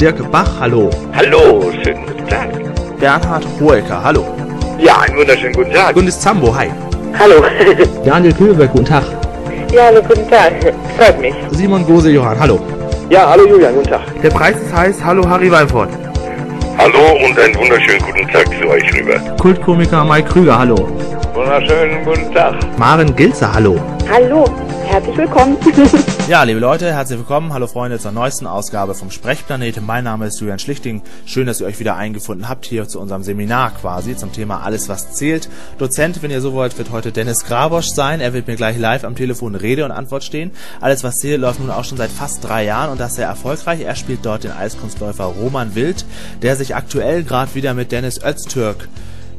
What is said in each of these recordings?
Dirk Bach, hallo. Hallo, schönen guten Tag. Bernhard Hoeker, hallo. Ja, einen wunderschönen guten Tag. Gundis Zambo, hi. Hallo. Daniel Kühlberg, guten Tag. Ja, hallo, guten Tag. Freut mich. Simon Gose-Johann, hallo. Ja, hallo Julian, guten Tag. Der Preis ist heiß, hallo Harry Weinfurt. Hallo und einen wunderschönen guten Tag zu euch rüber. Kultkomiker Mike Krüger, hallo. Wunderschönen guten Tag. Maren Gilzer, hallo. Hallo, herzlich willkommen. Ja, liebe Leute, herzlich willkommen. Hallo Freunde zur neuesten Ausgabe vom Sprechplanet. Mein Name ist Julian Schlichting. Schön, dass ihr euch wieder eingefunden habt hier zu unserem Seminar quasi zum Thema Alles, was zählt. Dozent, wenn ihr so wollt, wird heute Dennis Grabosch sein. Er wird mir gleich live am Telefon Rede und Antwort stehen. Alles, was zählt, läuft nun auch schon seit fast drei Jahren und das sehr erfolgreich. Er spielt dort den Eiskunstläufer Roman Wild, der sich aktuell gerade wieder mit Dennis Öztürk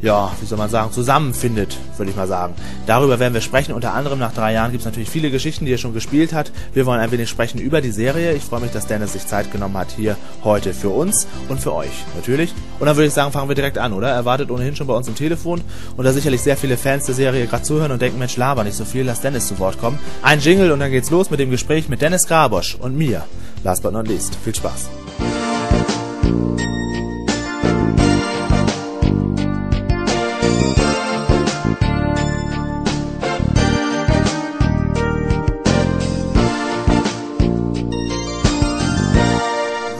ja, wie soll man sagen, zusammenfindet, würde ich mal sagen. Darüber werden wir sprechen. Unter anderem nach drei Jahren gibt es natürlich viele Geschichten, die er schon gespielt hat. Wir wollen ein wenig sprechen über die Serie. Ich freue mich, dass Dennis sich Zeit genommen hat hier heute für uns und für euch natürlich. Und dann würde ich sagen, fangen wir direkt an, oder? Er wartet ohnehin schon bei uns im Telefon und da sicherlich sehr viele Fans der Serie gerade zuhören und denken, Mensch, laber nicht so viel, lass Dennis zu Wort kommen. Ein Jingle und dann geht's los mit dem Gespräch mit Dennis Grabosch und mir. Last but not least. Viel Spaß.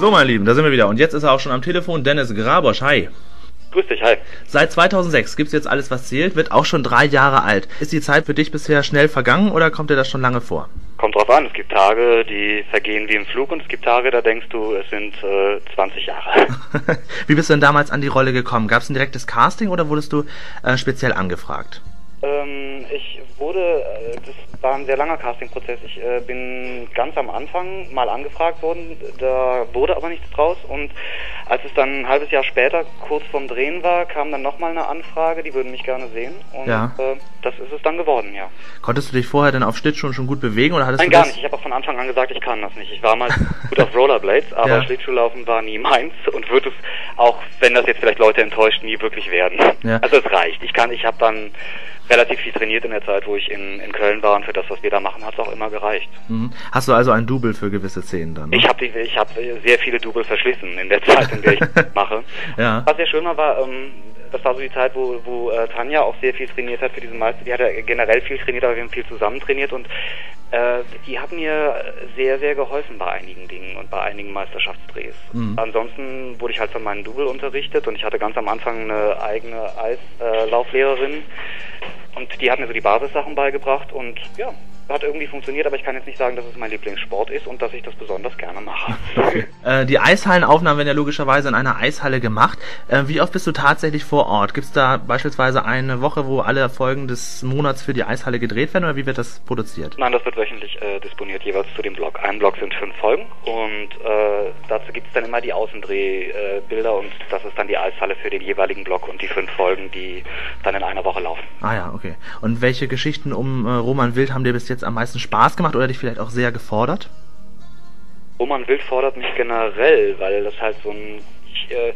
So, meine Lieben, da sind wir wieder. Und jetzt ist er auch schon am Telefon. Dennis Grabosch, hi. Grüß dich, hi. Seit 2006 gibt's jetzt alles, was zählt, wird auch schon drei Jahre alt. Ist die Zeit für dich bisher schnell vergangen oder kommt dir das schon lange vor? Kommt drauf an, es gibt Tage, die vergehen wie im Flug und es gibt Tage, da denkst du, es sind äh, 20 Jahre. Wie bist du denn damals an die Rolle gekommen? Gab's ein direktes Casting oder wurdest du äh, speziell angefragt? ähm, ich wurde, äh, das war ein sehr langer Castingprozess. Ich äh, bin ganz am Anfang mal angefragt worden, da wurde aber nichts draus und als es dann ein halbes Jahr später kurz vorm Drehen war, kam dann nochmal eine Anfrage, die würden mich gerne sehen und Ja. äh, das ist es dann geworden, ja. Konntest du dich vorher denn auf Schlittschuhen schon gut bewegen oder hattest Nein, du gar das? nicht. Ich habe auch von Anfang an gesagt, ich kann das nicht. Ich war mal gut auf Rollerblades, aber Ja. Schlittschuhlaufen war nie meins und wird es auch, wenn das jetzt vielleicht Leute enttäuscht, nie wirklich werden. Ja. Also es reicht. Ich kann, ich habe dann relativ viel trainiert in der Zeit, wo ich in, in Köln war und für das, was wir da machen, hat es auch immer gereicht. Mhm. Hast du also ein Double für gewisse Szenen dann? ne? Ich habe ich hab sehr viele Double verschlissen in der Zeit, in der ich mache. Ja. Was sehr schön war, war, ähm, das war so die Zeit, wo, wo äh, Tanja auch sehr viel trainiert hat für diesen Meister. Die hat ja generell viel trainiert, aber wir haben viel zusammen trainiert und äh, die hat mir sehr, sehr geholfen bei einigen Dingen und bei einigen Meisterschaftsdrehs. Mhm. Ansonsten wurde ich halt von meinen Double unterrichtet und ich hatte ganz am Anfang eine eigene Eislauflehrerin und die hat mir so die Basissachen beigebracht und ja, hat irgendwie funktioniert, aber ich kann jetzt nicht sagen, dass es mein Lieblingssport ist und dass ich das besonders gerne mache. Äh, die Eishallenaufnahmen werden ja logischerweise in einer Eishalle gemacht. Äh, wie oft bist du tatsächlich vor Ort? Gibt's da beispielsweise eine Woche, wo alle Folgen des Monats für die Eishalle gedreht werden oder wie wird das produziert? Nein, das wird wöchentlich äh, disponiert, jeweils zu dem Blog. Ein Blog sind fünf Folgen und äh, dazu gibt es dann immer die Außendrehbilder äh, und das ist dann die Eishalle für den jeweiligen Blog und die fünf Folgen, die dann in einer Woche laufen. Ah ja, okay. Und welche Geschichten um äh, Roman Wild haben dir bis jetzt am meisten Spaß gemacht oder dich vielleicht auch sehr gefordert? Roman Wild fordert mich generell, weil das halt so ein ich, äh,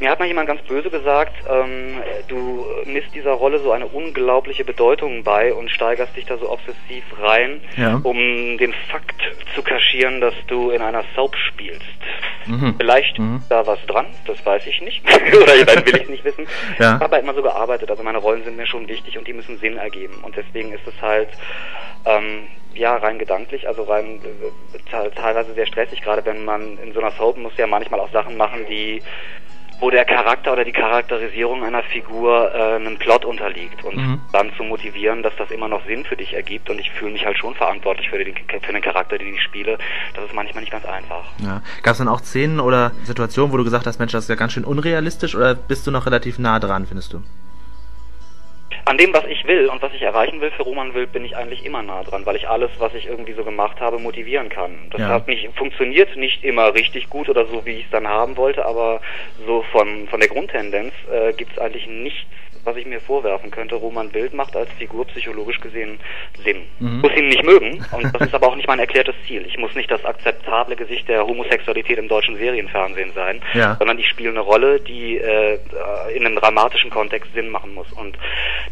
mir hat mal jemand ganz böse gesagt, ähm, du misst dieser Rolle so eine unglaubliche Bedeutung bei und steigerst dich da so obsessiv rein, Ja. um den Fakt zu kaschieren, dass du in einer Soap spielst. Mhm. Vielleicht Mhm. da was dran, das weiß ich nicht. Oder dann will ich nicht wissen. Ja. Ich habe halt immer so gearbeitet, also meine Rollen sind mir schon wichtig und die müssen Sinn ergeben. Und deswegen ist es halt ähm, ja rein gedanklich, also rein äh, te- teilweise sehr stressig, gerade wenn man in so einer Soap muss ja manchmal auch Sachen machen, die wo der Charakter oder die Charakterisierung einer Figur äh, einem Plot unterliegt und Mhm. dann zu motivieren, dass das immer noch Sinn für dich ergibt und ich fühle mich halt schon verantwortlich für den, für den Charakter, den ich spiele. Das ist manchmal nicht ganz einfach. Ja. Gab es dann auch Szenen oder Situationen, wo du gesagt hast, Mensch, das ist ja ganz schön unrealistisch oder bist du noch relativ nah dran, findest du? An dem, was ich will und was ich erreichen will für Roman Wild, bin ich eigentlich immer nah dran, weil ich alles, was ich irgendwie so gemacht habe, motivieren kann. Das Ja. hat nicht funktioniert nicht immer richtig gut oder so, wie ich es dann haben wollte, aber so von, von der Grundtendenz äh, gibt es eigentlich nichts, was ich mir vorwerfen könnte. Roman Wild macht als Figur psychologisch gesehen Sinn. Mhm. Muss ihn nicht mögen und das ist aber auch nicht mein erklärtes Ziel. Ich muss nicht das akzeptable Gesicht der Homosexualität im deutschen Serienfernsehen sein, Ja. sondern ich spiele eine Rolle, die äh, in einem dramatischen Kontext Sinn machen muss. Und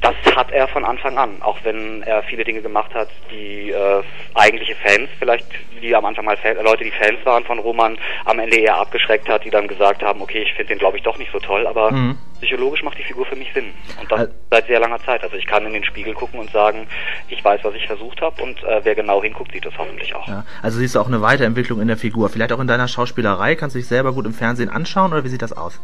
das hat er von Anfang an, auch wenn er viele Dinge gemacht hat, die äh, eigentliche Fans vielleicht die am Anfang mal Fan, Leute, die Fans waren von Roman, am Ende eher abgeschreckt hat, die dann gesagt haben, okay, ich finde den glaube ich doch nicht so toll, aber mhm. psychologisch macht die Figur für mich Sinn. Und das also, seit sehr langer Zeit. Also ich kann in den Spiegel gucken und sagen, ich weiß, was ich versucht habe und äh, wer genau hinguckt, sieht das hoffentlich auch. Ja, also siehst du auch eine Weiterentwicklung in der Figur. Vielleicht auch in deiner Schauspielerei. Kannst du dich selber gut im Fernsehen anschauen oder wie sieht das aus?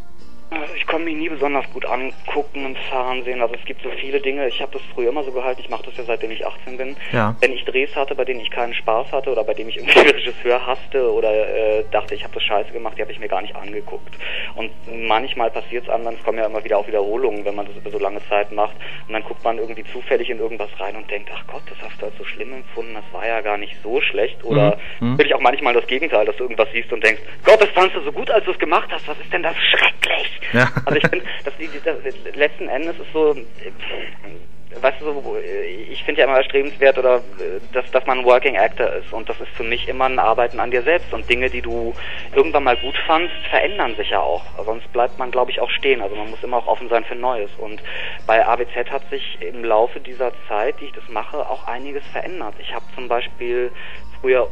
Also ich kann mich nie besonders gut angucken im Fernsehen. Also es gibt so viele Dinge. Ich habe das früher immer so gehalten. Ich mache das ja seitdem ich 18 bin. Ja. Wenn ich Drehs hatte, bei denen ich keinen Spaß hatte oder bei denen ich irgendwie Regisseur hasste oder äh, dachte, ich habe das scheiße gemacht, die habe ich mir gar nicht angeguckt. Und manchmal passiert es anderen. Es kommen ja immer wieder auch Wiederholungen, wenn man das über so lange Zeit macht. Und dann guckt man irgendwie zufällig in irgendwas rein und denkt, ach Gott, das hast du als so schlimm empfunden. Das war ja gar nicht so schlecht. Oder mhm. will ich auch manchmal das Gegenteil, dass du irgendwas siehst und denkst, Gott, das fandst du so gut, als du es gemacht hast. Was ist denn das schrecklich? Ja. Also ich finde, dass die, die, letzten Endes ist so, weißt du, so, ich finde ja immer erstrebenswert oder dass, dass man ein Working Actor ist und das ist für mich immer ein Arbeiten an dir selbst und Dinge, die du irgendwann mal gut fandst, verändern sich ja auch. Sonst bleibt man, glaube ich, auch stehen. Also man muss immer auch offen sein für Neues und bei AWZ hat sich im Laufe dieser Zeit, die ich das mache, auch einiges verändert. Ich habe zum Beispiel früher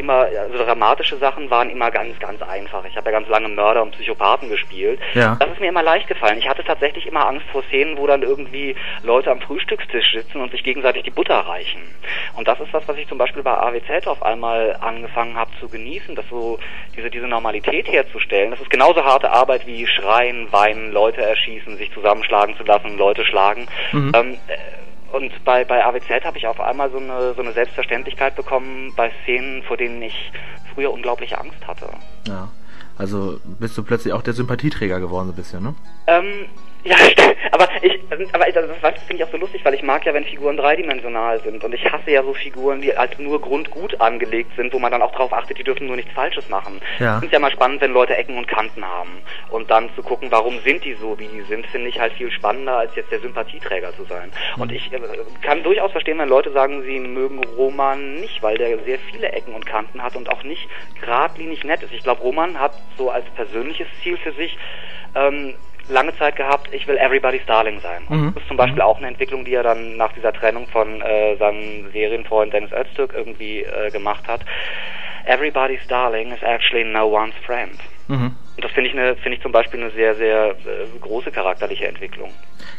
immer, also dramatische Sachen waren immer ganz, ganz einfach. Ich habe ja ganz lange Mörder und Psychopathen gespielt. Ja. Das ist mir immer leicht gefallen. Ich hatte tatsächlich immer Angst vor Szenen, wo dann irgendwie Leute am Frühstückstisch sitzen und sich gegenseitig die Butter reichen. Und das ist was, was ich zum Beispiel bei AWZ auf einmal angefangen habe zu genießen, dass so diese, diese Normalität herzustellen. Das ist genauso harte Arbeit wie schreien, weinen, Leute erschießen, sich zusammenschlagen zu lassen, Leute schlagen. Mhm. Ähm, äh, und bei, bei AWZ habe ich auf einmal so eine, so eine Selbstverständlichkeit bekommen bei Szenen, vor denen ich früher unglaubliche Angst hatte. Ja. Also bist du plötzlich auch der Sympathieträger geworden, so ein bisschen, ne? Ähm, ja, aber ich, aber das, das finde ich auch so lustig, weil ich mag ja, wenn Figuren dreidimensional sind und ich hasse ja so Figuren, die als nur grundgut angelegt sind, wo man dann auch darauf achtet, die dürfen nur nichts Falsches machen. Ja. Ich finde ja mal spannend, wenn Leute Ecken und Kanten haben und dann zu gucken, warum sind die so, wie die sind, finde ich halt viel spannender, als jetzt der Sympathieträger zu sein. Mhm. Und ich äh, kann durchaus verstehen, wenn Leute sagen, sie mögen Roman nicht, weil der sehr viele Ecken und Kanten hat und auch nicht geradlinig nett ist. Ich glaube, Roman hat so als persönliches Ziel für sich ähm, lange Zeit gehabt, ich will Everybody's Darling sein. Mhm. Das ist zum Beispiel mhm. auch eine Entwicklung, die er dann nach dieser Trennung von äh, seinem Serienfreund Dennis Öztürk irgendwie äh, gemacht hat. Everybody's Darling is actually no one's friend. Mhm. Und das finde ich, eine, finde ich zum Beispiel eine sehr, sehr äh, große charakterliche Entwicklung.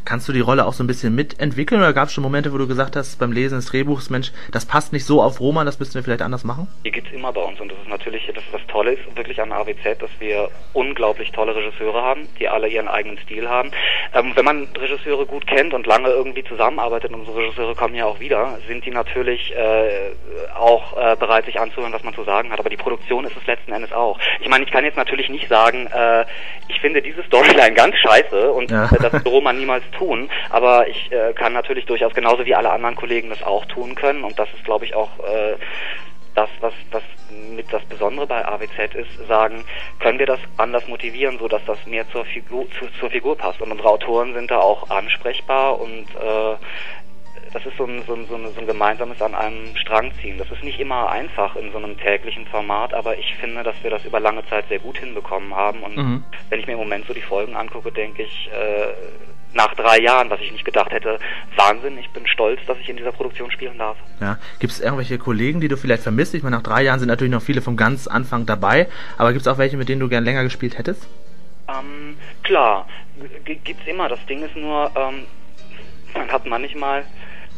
Kannst du die Rolle auch so ein bisschen mitentwickeln oder gab es schon Momente, wo du gesagt hast beim Lesen des Drehbuchs, Mensch, das passt nicht so auf Roman, das müssten wir vielleicht anders machen? Die gibt es immer bei uns und das ist natürlich, das, das Tolle ist wirklich an AWZ, dass wir unglaublich tolle Regisseure haben, die alle ihren eigenen Stil haben. Ähm, wenn man Regisseure gut kennt und lange irgendwie zusammenarbeitet, und unsere Regisseure kommen ja auch wieder, sind die natürlich äh, auch äh, bereit, sich anzuhören, was man zu sagen hat. Aber die Produktion ist es letzten Endes auch. Ich meine, ich kann jetzt natürlich nicht sagen, äh, ich finde diese Storyline ganz scheiße und ja. äh, das würde Roman niemals tun, aber ich äh, kann natürlich durchaus genauso wie alle anderen Kollegen das auch tun können und das ist, glaube ich, auch äh, das, was, was mit das Besondere bei AWZ ist, sagen, können wir das anders motivieren, so dass das mehr zur Figur, zu, zur Figur passt. Und unsere Autoren sind da auch ansprechbar und äh, das ist so ein, so, ein, so, ein, so ein gemeinsames an einem Strang ziehen. Das ist nicht immer einfach in so einem täglichen Format, aber ich finde, dass wir das über lange Zeit sehr gut hinbekommen haben. Und mhm. wenn ich mir im Moment so die Folgen angucke, denke ich, äh, nach drei Jahren, was ich nicht gedacht hätte, Wahnsinn, ich bin stolz, dass ich in dieser Produktion spielen darf. Ja, gibt es irgendwelche Kollegen, die du vielleicht vermisst? Ich meine, nach drei Jahren sind natürlich noch viele vom ganz Anfang dabei, aber gibt es auch welche, mit denen du gern länger gespielt hättest? Ähm, klar, gibt's immer. Das Ding ist nur, ähm, man hat manchmal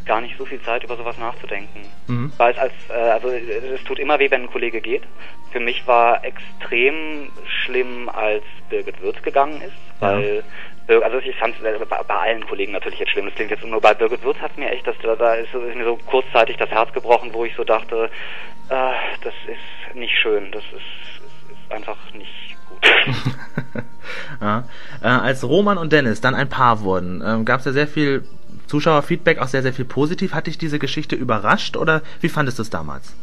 gar nicht so viel Zeit, über sowas nachzudenken. Mhm. Weil es als, äh, also es tut immer weh, wenn ein Kollege geht. Für mich war extrem schlimm, als Birgit Würz gegangen ist, weil ja. also ich fand es äh, bei, bei, allen Kollegen natürlich jetzt schlimm. Das klingt jetzt nur bei Birgit Würz hat mir echt, das, da ist, ist, mir so kurzzeitig das Herz gebrochen, wo ich so dachte, äh, das ist nicht schön, das ist, ist einfach nicht gut. ja. äh, als Roman und Dennis dann ein Paar wurden, ähm, gab es ja sehr viel Zuschauerfeedback auch sehr, sehr viel positiv. Hat dich diese Geschichte überrascht oder wie fandest du es damals?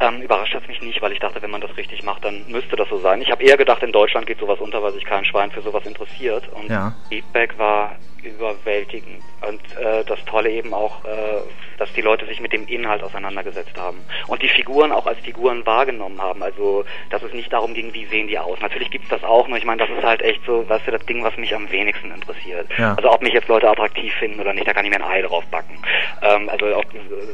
Ähm, überrascht hat es mich nicht, weil ich dachte, wenn man das richtig macht, dann müsste das so sein. Ich habe eher gedacht, in Deutschland geht sowas unter, weil sich kein Schwein für sowas interessiert. Und ja. Feedback war überwältigend. Und äh, das Tolle eben auch, äh, dass die Leute sich mit dem Inhalt auseinandergesetzt haben und die Figuren auch als Figuren wahrgenommen haben. Also, dass es nicht darum ging, wie sehen die aus. Natürlich gibt's das auch, nur ich meine, das ist halt echt so, weißt du, das Ding, was mich am wenigsten interessiert. Ja. Also, ob mich jetzt Leute attraktiv finden oder nicht, da kann ich mir ein Ei drauf backen. Ähm, also, auch,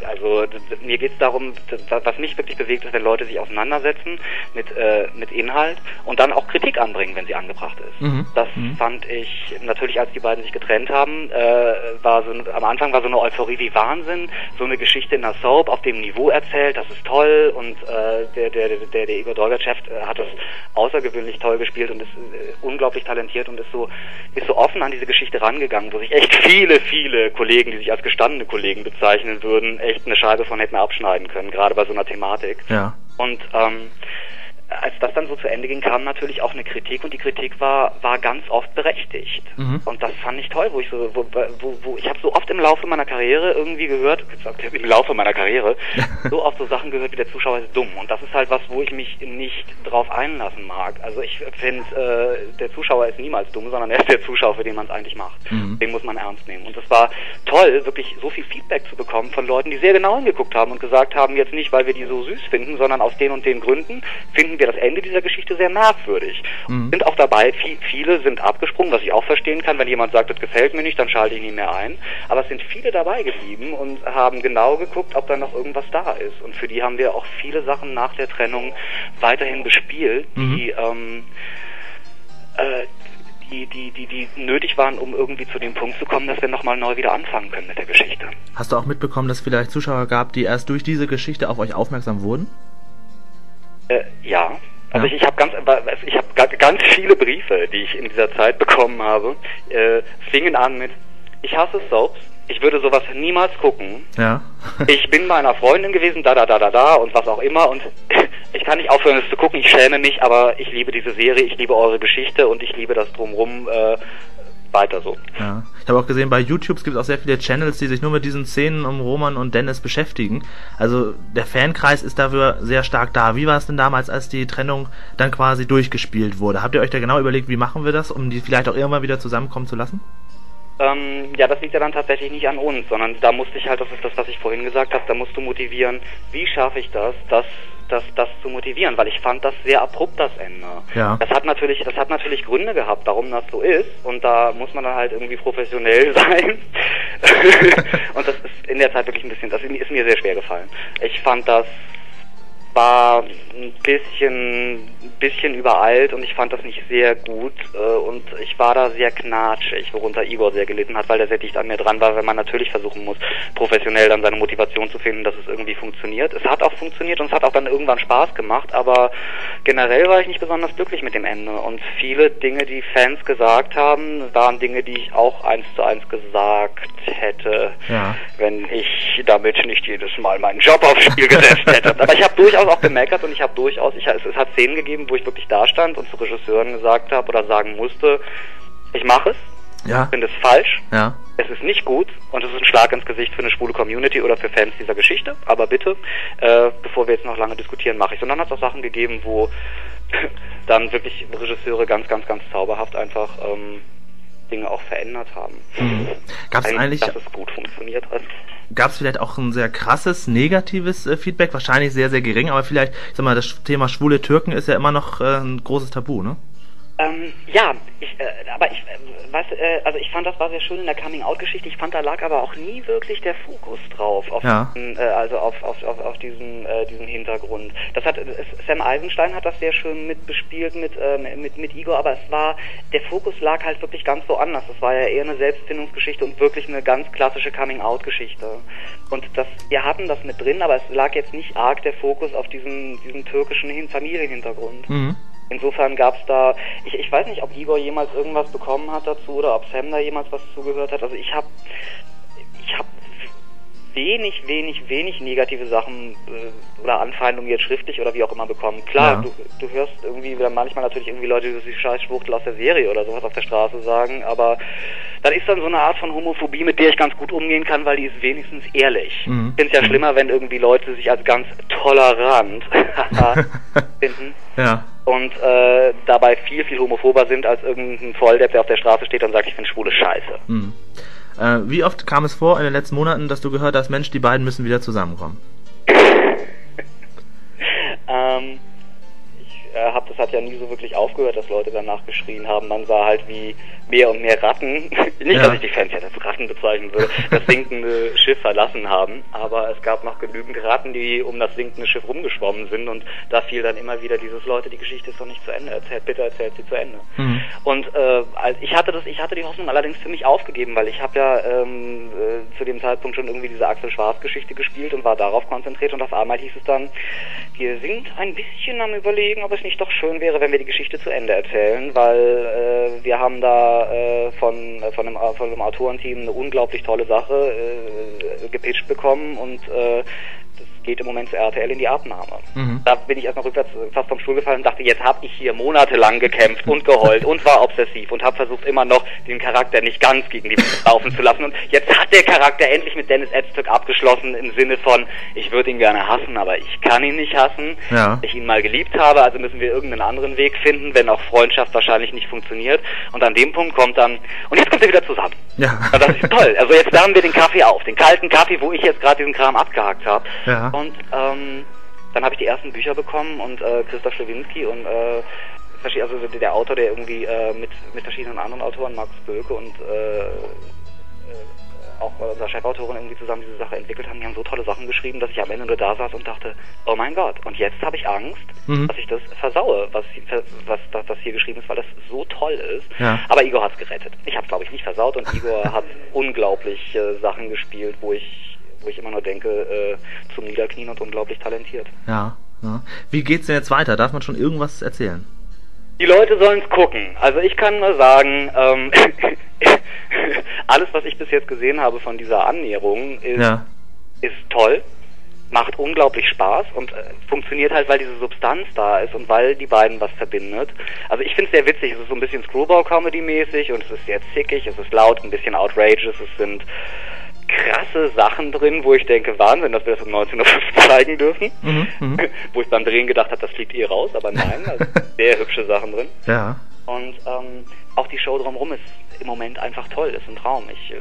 also mir geht's darum, was mich wirklich bewegt ist, wenn Leute sich auseinandersetzen mit, äh, mit Inhalt und dann auch Kritik anbringen, wenn sie angebracht ist. Mhm. Das fand ich natürlich, als die beiden sich getrennt haben, äh, war so am Anfang war so eine Euphorie wie Wahnsinn, so eine Geschichte in der Soap auf dem Niveau erzählt, das ist toll und äh, der, der, der, der, der Igor Dolgachev äh, hat das außergewöhnlich toll gespielt und ist äh, unglaublich talentiert und ist so ist so offen an diese Geschichte rangegangen, wo sich echt viele, viele Kollegen, die sich als gestandene Kollegen bezeichnen würden, echt eine Scheibe von hätten abschneiden können, gerade bei so einer Thematik. Ja. Und ähm, als das dann so zu Ende ging, kam natürlich auch eine Kritik und die Kritik war war ganz oft berechtigt. Mhm. Und das fand ich toll, wo ich so wo, wo, wo ich habe so oft im Laufe meiner Karriere irgendwie gehört, im Laufe meiner Karriere so oft so Sachen gehört, wie der Zuschauer ist dumm und das ist halt was, wo ich mich nicht drauf einlassen mag. Also ich finde, äh, der Zuschauer ist niemals dumm, sondern er ist der Zuschauer, für den man es eigentlich macht. Mhm. Den muss man ernst nehmen. Und es war toll, wirklich so viel Feedback zu bekommen von Leuten, die sehr genau hingeguckt haben und gesagt haben, jetzt nicht, weil wir die so süß finden, sondern aus den und den Gründen finden wir das Ende dieser Geschichte sehr merkwürdig. Mhm. Sind auch dabei, viel, viele sind abgesprungen, was ich auch verstehen kann. Wenn jemand sagt, das gefällt mir nicht, dann schalte ich nicht mehr ein. Aber es sind viele dabei geblieben und haben genau geguckt, ob da noch irgendwas da ist. Und für die haben wir auch viele Sachen nach der Trennung weiterhin bespielt, die, ähm, äh, die, die, die, die nötig waren, um irgendwie zu dem Punkt zu kommen, dass wir nochmal neu wieder anfangen können mit der Geschichte. Hast du auch mitbekommen, dass es vielleicht Zuschauer gab, die erst durch diese Geschichte auf euch aufmerksam wurden? Äh, ja. Also Ja. ich, ich habe ganz, ich habe ga- ganz viele Briefe, die ich in dieser Zeit bekommen habe, äh, fingen an mit: Ich hasse Soaps, ich würde sowas niemals gucken. Ja. Ich bin bei einer Freundin gewesen, da da da da da und was auch immer und ich kann nicht aufhören, es zu gucken. Ich schäme mich, aber ich liebe diese Serie, ich liebe eure Geschichte und ich liebe das drumrum. Äh, weiter so. Ja. Ich habe auch gesehen, bei YouTube gibt es auch sehr viele Channels, die sich nur mit diesen Szenen um Roman und Dennis beschäftigen. Also der Fankreis ist dafür sehr stark da. Wie war es denn damals, als die Trennung dann quasi durchgespielt wurde? Habt ihr euch da genau überlegt, wie machen wir das, um die vielleicht auch irgendwann wieder zusammenkommen zu lassen? Ähm, ja, das liegt ja dann tatsächlich nicht an uns, sondern da musste ich halt, das ist das, was ich vorhin gesagt habe, da musst du motivieren, wie schaffe ich das, das, das, das zu motivieren, weil ich fand das sehr abrupt, das Ende. Ja. Das hat natürlich, das hat natürlich Gründe gehabt, warum das so ist, und da muss man dann halt irgendwie professionell sein. und das ist in der Zeit wirklich ein bisschen, das ist mir sehr schwer gefallen. Ich fand das war ein bisschen, bisschen übereilt und ich fand das nicht sehr gut äh, und ich war da sehr knatschig, worunter Igor sehr gelitten hat, weil er sehr dicht an mir dran war, wenn man natürlich versuchen muss, professionell dann seine Motivation zu finden, dass es irgendwie funktioniert. Es hat auch funktioniert und es hat auch dann irgendwann Spaß gemacht, aber generell war ich nicht besonders glücklich mit dem Ende und viele Dinge, die Fans gesagt haben, waren Dinge, die ich auch eins zu eins gesagt hätte, Ja. wenn ich damit nicht jedes Mal meinen Job aufs Spiel gesetzt hätte. Aber ich habe durchaus auch gemeckert und ich habe durchaus, ich, es, es hat Szenen gegeben, wo ich wirklich da stand und zu Regisseuren gesagt habe oder sagen musste, ich mache es, Ja. finde es falsch, Ja. es ist nicht gut und es ist ein Schlag ins Gesicht für eine schwule Community oder für Fans dieser Geschichte. Aber bitte, äh, bevor wir jetzt noch lange diskutieren, mache ich. Und dann hat es auch Sachen gegeben, wo dann wirklich Regisseure ganz, ganz, ganz zauberhaft einfach ähm, Dinge auch verändert haben. Gab es eigentlich, dass es gut funktioniert hat. gab es vielleicht auch ein sehr krasses negatives äh, Feedback? Wahrscheinlich sehr, sehr gering, aber vielleicht, ich sag mal, das Thema schwule Türken ist ja immer noch äh, ein großes Tabu, ne? Ähm, ja, ich, äh, aber ich, äh, weiß, äh, also ich fand das war sehr schön in der Coming-out-Geschichte. Ich fand, da lag aber auch nie wirklich der Fokus drauf, auf Ja. diesen, äh, also auf, auf, auf, auf diesen, äh, diesen Hintergrund. Das hat Sam Eisenstein hat das sehr schön mitbespielt mit, äh, mit, mit Igor, aber es war, der Fokus lag halt wirklich ganz woanders. Das war ja eher eine Selbstfindungsgeschichte und wirklich eine ganz klassische Coming-out-Geschichte. Und das, wir hatten das mit drin, aber es lag jetzt nicht arg der Fokus auf diesen, diesen türkischen Hin Familienhintergrund. Mhm. Insofern gab es da, ich, ich weiß nicht, ob Igor jemals irgendwas bekommen hat dazu oder ob Sam da jemals was zugehört hat. Also ich habe ich habe wenig, wenig, wenig negative Sachen äh, oder Anfeindungen jetzt schriftlich oder wie auch immer bekommen. Klar, Ja. du, du hörst irgendwie dann manchmal natürlich irgendwie Leute, die sich scheiß Schwuchtel aus der Serie oder sowas auf der Straße sagen, aber dann ist dann so eine Art von Homophobie, mit der ich ganz gut umgehen kann, weil die ist wenigstens ehrlich. Mhm. Ich finde es ja schlimmer, wenn irgendwie Leute sich als ganz tolerant finden Ja. Und äh, dabei viel, viel homophober sind als irgendein Volldepp, der auf der Straße steht und sagt, ich finde Schwule scheiße. Mhm. Äh, wie oft kam es vor in den letzten Monaten, dass du gehört hast, Mensch, die beiden müssen wieder zusammenkommen? Ähm, äh, habe, das hat ja nie so wirklich aufgehört, dass Leute danach geschrien haben. Man sah halt wie mehr und mehr Ratten, nicht, Ja. dass ich die Fans jetzt als Ratten bezeichnen würde, das sinkende Schiff verlassen haben, aber es gab noch genügend Ratten, die um das sinkende Schiff rumgeschwommen sind und da fiel dann immer wieder dieses Leute, die Geschichte ist doch nicht zu Ende erzählt, bitte erzählt sie zu Ende. Mhm. Und äh, als ich hatte das, ich hatte die Hoffnung allerdings für mich aufgegeben, weil ich habe ja ähm, äh, zu dem Zeitpunkt schon irgendwie diese Axel Schwarz Geschichte gespielt und war darauf konzentriert und auf einmal hieß es dann, wir sind ein bisschen am überlegen, ob es nicht doch schön wäre, wenn wir die Geschichte zu Ende erzählen, weil äh, wir haben da äh, von äh, von einem, von einem Autorenteam eine unglaublich tolle Sache äh, gepitcht bekommen und äh, das geht im Moment zu RTL in die Abnahme. Mhm. Da bin ich erstmal rückwärts äh, fast vom Stuhl gefallen und dachte, jetzt habe ich hier monatelang gekämpft und geheult und war obsessiv und habe versucht immer noch den Charakter nicht ganz gegen die Wand laufen zu lassen. Und jetzt hat der Charakter endlich mit Dennis Edstück abgeschlossen im Sinne von, ich würde ihn gerne hassen, aber ich kann ihn nicht hassen. Ja. Ich ihn mal geliebt habe, also müssen wir irgendeinen anderen Weg finden, wenn auch Freundschaft wahrscheinlich nicht funktioniert. Und an dem Punkt kommt dann, und jetzt kommt er wieder zusammen. Ja. Und das ist toll. Also jetzt wärmen wir den Kaffee auf, den kalten Kaffee, wo ich jetzt gerade diesen Kram abgehakt habe. Ja. Und ähm, dann habe ich die ersten Bücher bekommen und äh, Christoph Schlewinski und äh, also der Autor, der irgendwie äh, mit, mit verschiedenen anderen Autoren, Max Böke und äh, äh, auch unserer Chefautorin irgendwie zusammen diese Sache entwickelt haben, die haben so tolle Sachen geschrieben, dass ich am Ende nur da saß und dachte, oh mein Gott, und jetzt habe ich Angst, Mhm. dass ich das versaue, was, was, was, was hier geschrieben ist, weil das so toll ist. Ja. Aber Igor hat's gerettet. Ich habe glaube ich nicht versaut und Igor hat unglaublich äh, Sachen gespielt, wo ich wo ich immer nur denke, äh, zum Niederknien und unglaublich talentiert. Ja. ja. Wie geht's denn jetzt weiter? Darf man schon irgendwas erzählen? Die Leute sollen's gucken. Also ich kann nur sagen, ähm, alles, was ich bis jetzt gesehen habe von dieser Annäherung, ist, Ja. ist toll, macht unglaublich Spaß und äh, funktioniert halt, weil diese Substanz da ist und weil die beiden was verbindet. Also ich finde es sehr witzig, es ist so ein bisschen Screwball-Comedy-mäßig und es ist sehr zickig, es ist laut, ein bisschen outrageous, es sind krasse Sachen drin, wo ich denke, Wahnsinn, dass wir das um 19.05 zeigen dürfen. Mhm, mhm. wo ich beim Drehen gedacht habe, das fliegt eh raus, aber nein, also sehr hübsche Sachen drin. Ja. Und ähm, auch die Show drumherum ist im Moment einfach toll, ist ein Traum. Ich, äh,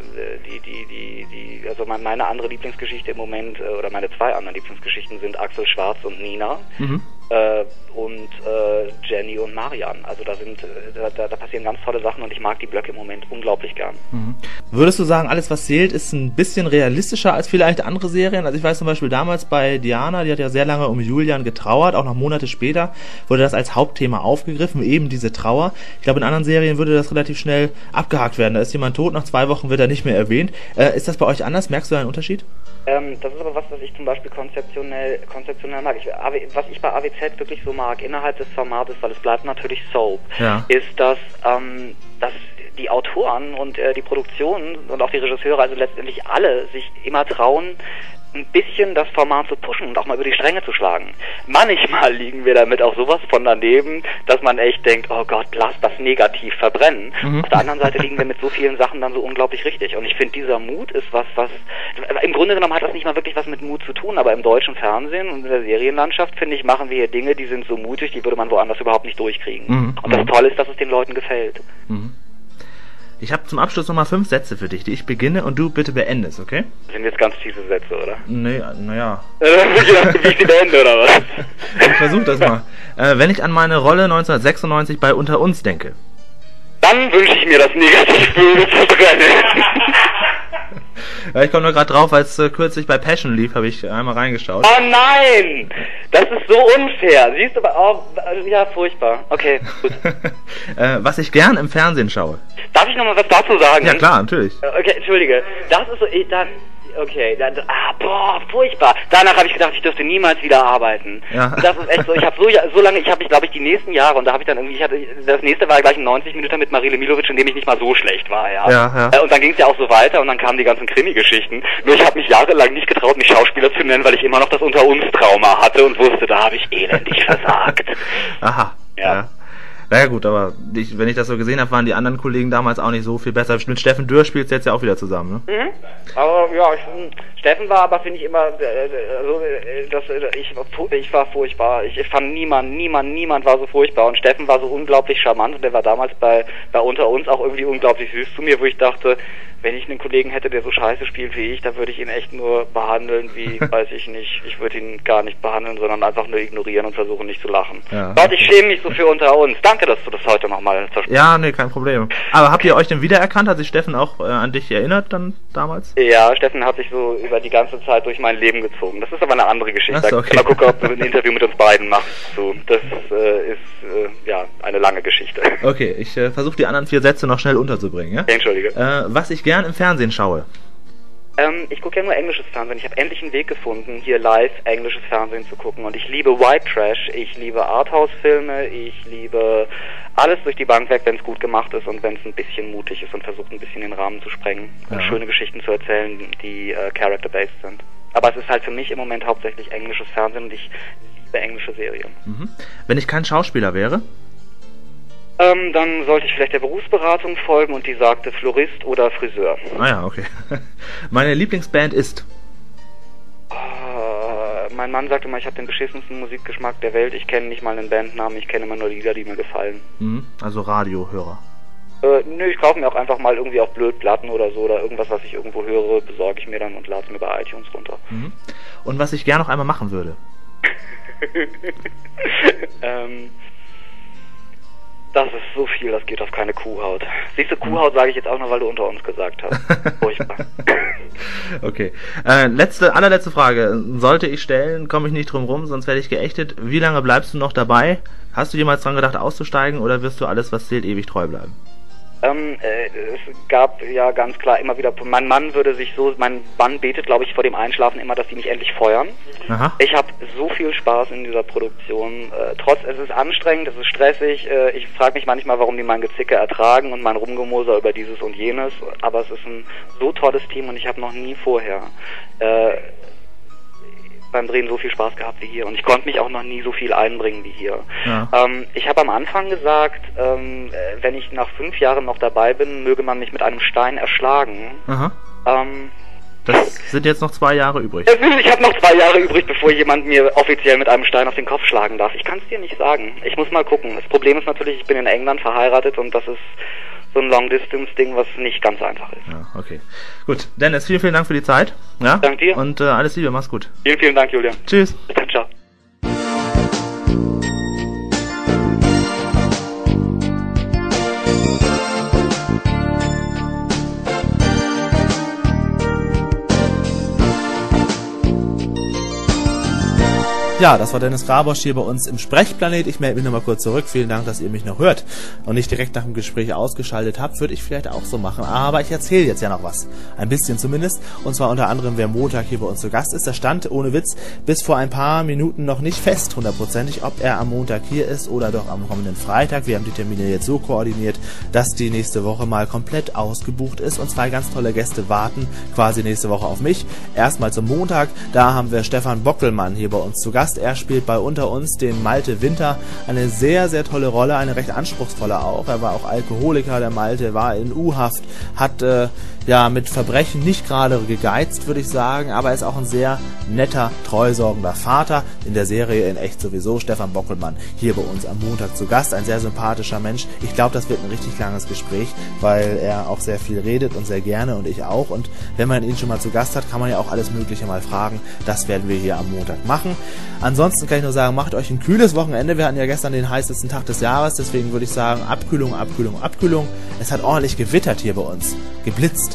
die, die, die, die, also mein- meine andere Lieblingsgeschichte im Moment, äh, oder meine zwei anderen Lieblingsgeschichten sind Axel Schwarz und Nina. Mhm. Äh, und äh, Jenny und Marian. Also da sind, äh, da, da, passieren ganz tolle Sachen und ich mag die Blöcke im Moment unglaublich gern. Mhm. Würdest du sagen, alles was zählt ist ein bisschen realistischer als vielleicht andere Serien? Also ich weiß zum Beispiel damals bei Diana, die hat ja sehr lange um Julian getrauert, auch noch Monate später wurde das als Hauptthema aufgegriffen, eben diese Trauer. Ich glaube in anderen Serien würde das relativ schnell abgehakt werden. Da ist jemand tot, nach zwei Wochen wird er nicht mehr erwähnt. Äh, ist das bei euch anders? Merkst du einen Unterschied? Ähm, das ist aber was, was ich zum Beispiel konzeptionell, konzeptionell mag. Ich, AW, was ich bei AWZ wirklich so mag, innerhalb des Formates, weil es bleibt natürlich Soap, Ja. ist, dass, ähm, dass die Autoren und äh, die Produktionen und auch die Regisseure, also letztendlich alle, sich immer trauen, ein bisschen das Format zu pushen und auch mal über die Stränge zu schlagen. Manchmal liegen wir damit auch sowas von daneben, dass man echt denkt, oh Gott, lass das negativ verbrennen. Mhm. Auf der anderen Seite liegen wir mit so vielen Sachen dann so unglaublich richtig. Und ich finde, dieser Mut ist was, was, im Grunde genommen hat das nicht mal wirklich was mit Mut zu tun, aber im deutschen Fernsehen und in der Serienlandschaft, finde ich, machen wir hier Dinge, die sind so mutig, die würde man woanders überhaupt nicht durchkriegen. Mhm. Und das Mhm. Tolle ist, dass es den Leuten gefällt. Mhm. Ich habe zum Abschluss nochmal fünf Sätze für dich, die ich beginne und du bitte beendest, okay? Das sind jetzt ganz fiese Sätze, oder? Nee, naja. Wie ich sie beende, oder was? Ich versuch das mal. Äh, wenn ich an meine Rolle 1996 bei Unter uns denke. Dann wünsche ich mir das Negativböse zu brennen. Ja, ich komme nur gerade drauf, weil es äh, kürzlich bei Passion lief, habe ich einmal reingeschaut. Oh nein! Das ist so unfair. Siehst du, aber oh, ja, furchtbar. Okay, gut. äh, was ich gern im Fernsehen schaue. Darf ich noch mal was dazu sagen? Ja klar, natürlich. Okay, entschuldige. Das ist so, ich, das, okay, das, ah, boah, furchtbar. Danach habe ich gedacht, ich dürfte niemals wieder arbeiten. Ja. Das ist echt so, ich habe so, so lange, ich habe mich, glaube ich, die nächsten Jahre, und da habe ich dann irgendwie, ich hatte, das nächste war gleich ein 90 Minuten mit Marile Milovic, in dem ich nicht mal so schlecht war, ja. Ja, ja. Äh, Und dann ging es ja auch so weiter, und dann kamen die ganzen Krimi-Geschichten. Nur ich habe mich jahrelang nicht getraut, mich Schauspieler zu nennen, weil ich immer noch das Unter-uns-Trauma hatte und wusste, da habe ich elendig versagt. Aha. Ja. Naja gut, aber ich, wenn ich das so gesehen habe, waren die anderen Kollegen damals auch nicht so viel besser. Mit Steffen Dürr spielst du jetzt ja auch wieder zusammen, ne? Mhm. Aber ja, ich, Steffen war aber, finde ich, immer, also, das, ich, ich war furchtbar. Ich, ich fand niemand, niemand, niemand war so furchtbar. Und Steffen war so unglaublich charmant und der war damals bei, bei Unter uns auch irgendwie unglaublich süß zu mir, wo ich dachte, wenn ich einen Kollegen hätte, der so scheiße spielt wie ich, dann würde ich ihn echt nur behandeln wie, weiß ich nicht, ich würde ihn gar nicht behandeln, sondern einfach nur ignorieren und versuchen nicht zu lachen. Ja. Gott, ich schäme mich so für unter uns. Danke, dass du das heute nochmal zerstört Ja, nee, kein Problem. Aber habt ihr euch denn wiedererkannt? Hat sich Steffen auch äh, an dich erinnert dann damals? Ja, Steffen hat sich so über die ganze Zeit durch mein Leben gezogen. Das ist aber eine andere Geschichte. Ach so, okay. Mal gucken, ob du ein Interview mit uns beiden machst. So, das äh, ist äh, ja eine lange Geschichte. Okay, ich äh, versuche die anderen vier Sätze noch schnell unterzubringen. Ja? Entschuldige. Äh, was ich gern im Fernsehen schaue. Ähm, ich gucke ja nur englisches Fernsehen. Ich habe endlich einen Weg gefunden, hier live englisches Fernsehen zu gucken. Und ich liebe White Trash, ich liebe Arthouse-Filme, ich liebe alles durch die Bank weg, wenn es gut gemacht ist und wenn es ein bisschen mutig ist und versucht ein bisschen den Rahmen zu sprengen und Ja. schöne Geschichten zu erzählen, die äh, character-based sind. Aber es ist halt für mich im Moment hauptsächlich englisches Fernsehen und ich liebe englische Serien. Mhm. Wenn ich kein Schauspieler wäre? Ähm, dann sollte ich vielleicht der Berufsberatung folgen und die sagte Florist oder Friseur. Ah ja, okay. Meine Lieblingsband ist. Äh, mein Mann sagte mal, ich habe den beschissensten Musikgeschmack der Welt. Ich kenne nicht mal einen Bandnamen, ich kenne immer nur Lieder, die mir gefallen. Mhm. Also Radiohörer. Äh, nö, ich kaufe mir auch einfach mal irgendwie auch blöd Platten oder so oder irgendwas, was ich irgendwo höre, besorge ich mir dann und lade es mir bei iTunes runter. Mhm. Und was ich gern noch einmal machen würde. ähm, das ist so viel, das geht auf keine Kuhhaut. Siehst du, Kuhhaut sage ich jetzt auch noch, weil du unter uns gesagt hast. Furchtbar. Okay. Äh, letzte, allerletzte Frage. Sollte ich stellen, komme ich nicht drum rum, sonst werde ich geächtet. Wie lange bleibst du noch dabei? Hast du jemals dran gedacht, auszusteigen oder wirst du alles, was zählt, ewig treu bleiben? Ähm, äh, es gab ja ganz klar immer wieder, mein Mann würde sich so, mein Mann betet, glaube ich, vor dem Einschlafen immer, dass die mich endlich feuern. Aha. Ich habe so viel Spaß in dieser Produktion. Äh, trotz, es ist anstrengend, es ist stressig. Äh, ich frage mich manchmal, warum die mein Gezicke ertragen und mein Rumgemoser über dieses und jenes. Aber es ist ein so tolles Team und ich habe noch nie vorher äh, beim Drehen so viel Spaß gehabt wie hier. Und ich konnte mich auch noch nie so viel einbringen wie hier. Ja. Ähm, ich habe am Anfang gesagt, ähm, äh, wenn ich nach fünf Jahren noch dabei bin, möge man mich mit einem Stein erschlagen. Aha. Ähm, Das sind jetzt noch zwei Jahre übrig. ich habe noch zwei Jahre übrig, bevor jemand mir offiziell mit einem Stein auf den Kopf schlagen darf. Ich kann es dir nicht sagen. Ich muss mal gucken. Das Problem ist natürlich, ich bin in England verheiratet und das ist so ein Long-Distance-Ding, was nicht ganz einfach ist. Ja, okay. Gut. Dennis, vielen, vielen Dank für die Zeit. Ja? Dank dir. Und äh, alles Liebe, mach's gut. Vielen, vielen Dank, Julian. Tschüss. Bis dann, ciao. Ja, das war Dennis Grabosch hier bei uns im Sprechplanet. Ich melde mich nochmal kurz zurück. Vielen Dank, dass ihr mich noch hört und nicht direkt nach dem Gespräch ausgeschaltet habt. Würde ich vielleicht auch so machen. Aber ich erzähle jetzt ja noch was. Ein bisschen zumindest. Und zwar unter anderem, wer Montag hier bei uns zu Gast ist. Da stand, ohne Witz, bis vor ein paar Minuten noch nicht fest, hundertprozentig, ob er am Montag hier ist oder doch am kommenden Freitag. Wir haben die Termine jetzt so koordiniert, dass die nächste Woche mal komplett ausgebucht ist und zwei ganz tolle Gäste warten quasi nächste Woche auf mich. Erstmal zum Montag, da haben wir Stefan Bockelmann hier bei uns zu Gast. Er spielt bei Unter uns den Malte Winter. Eine sehr, sehr tolle Rolle, eine recht anspruchsvolle auch. Er war auch Alkoholiker, der Malte, war in U-Haft, hat äh, ja mit Verbrechen nicht gerade gegeizt, würde ich sagen, aber er ist auch ein sehr netter, treusorgender Vater. In der Serie in echt sowieso Stefan Bockelmann hier bei uns am Montag zu Gast. Ein sehr sympathischer Mensch. Ich glaube, das wird ein richtig langes Gespräch, weil er auch sehr viel redet und sehr gerne und ich auch. Und wenn man ihn schon mal zu Gast hat, kann man ja auch alles Mögliche mal fragen. Das werden wir hier am Montag machen. Ansonsten kann ich nur sagen, macht euch ein kühles Wochenende. Wir hatten ja gestern den heißesten Tag des Jahres, deswegen würde ich sagen, Abkühlung, Abkühlung, Abkühlung. Es hat ordentlich gewittert hier bei uns. Geblitzt.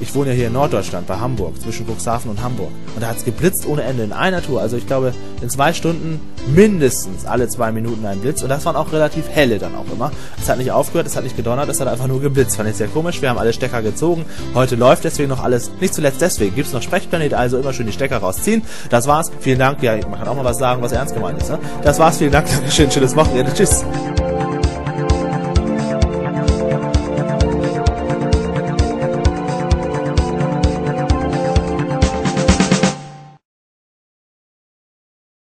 Ich wohne ja hier in Norddeutschland, bei Hamburg, zwischen Cuxhaven und Hamburg. Und da hat es geblitzt ohne Ende in einer Tour. Also ich glaube, in zwei Stunden mindestens alle zwei Minuten ein Blitz. Und das waren auch relativ helle dann auch immer. Es hat nicht aufgehört, es hat nicht gedonnert, es hat einfach nur geblitzt. Fand ich sehr komisch. Wir haben alle Stecker gezogen. Heute läuft deswegen noch alles. Nicht zuletzt deswegen gibt's noch Sprechplanet, also immer schön die Stecker rausziehen. Das war's. Vielen Dank. Ja, man kann auch mal was sagen, was ernst gemeint ist. Ne? Das war's. Vielen Dank. Dankeschön. Schönes Wochenende. Tschüss.